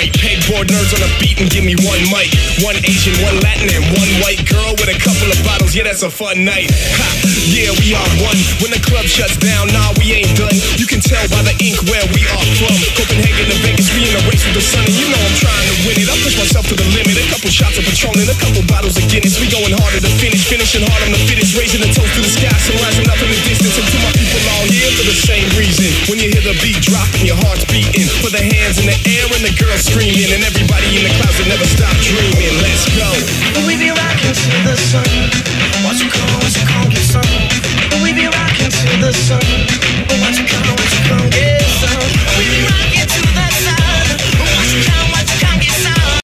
right. Pegboard nerds on a beat and give me one mic. One Asian, one Latin, and one white girl with a couple of bottles. Yeah, that's a fun night. Ha, yeah, we are one. When the club shuts down, nah, we ain't done. You can tell by the ink where we are from. Copenhagen to Vegas, we in a race with the sun, and you know I'm trying to win it. I push myself to the limit. A couple shots of Patron and a couple bottles of Guinness. We going harder to finish, finishing hard on the fittest, raising the toast to the sky, so When you hear the beat dropping, your heart's beating. Put the hands in the air and the girls screaming, and everybody in the clouds that never stop dreaming. Let's go. We be rocking to the sun. Watch it come, watch it come, get some. We be rocking to the sun.